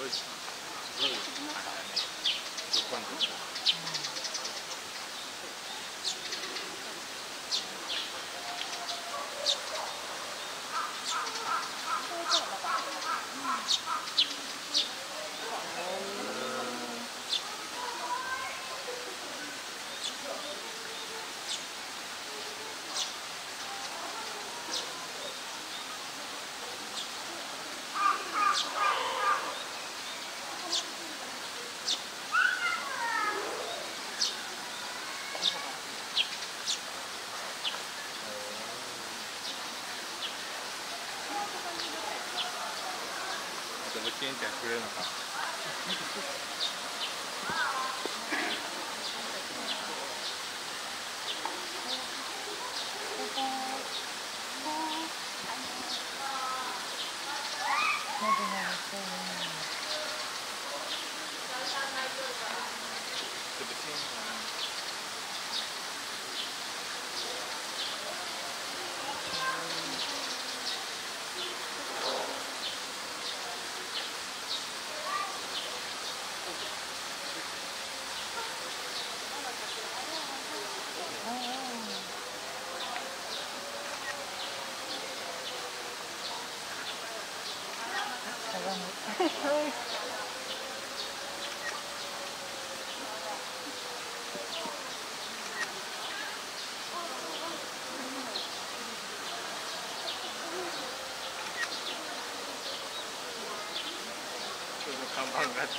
ごいすごいあれだね喜んでるあと物件ってやってくれるのか。ちょっと Oh, that's...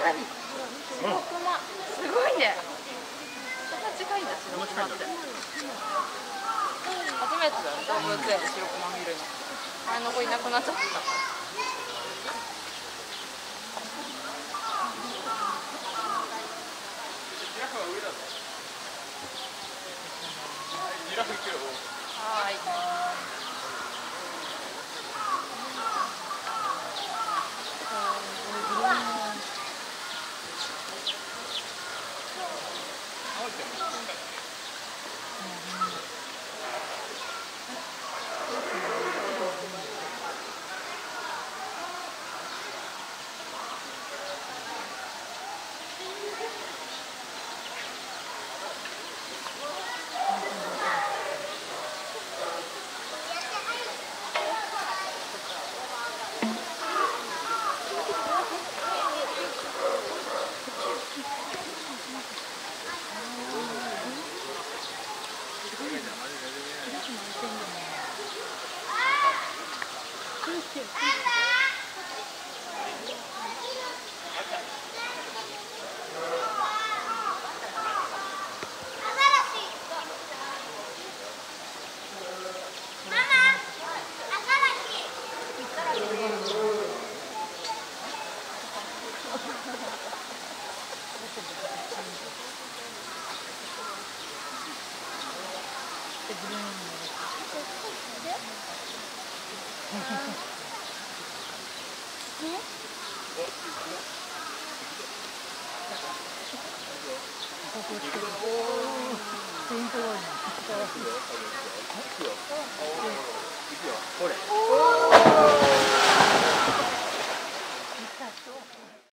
白熊すごいね。いんだ白熊って。初めてだよ動物園で白熊見るの。あれの子いなくなっちゃった。はいこれ。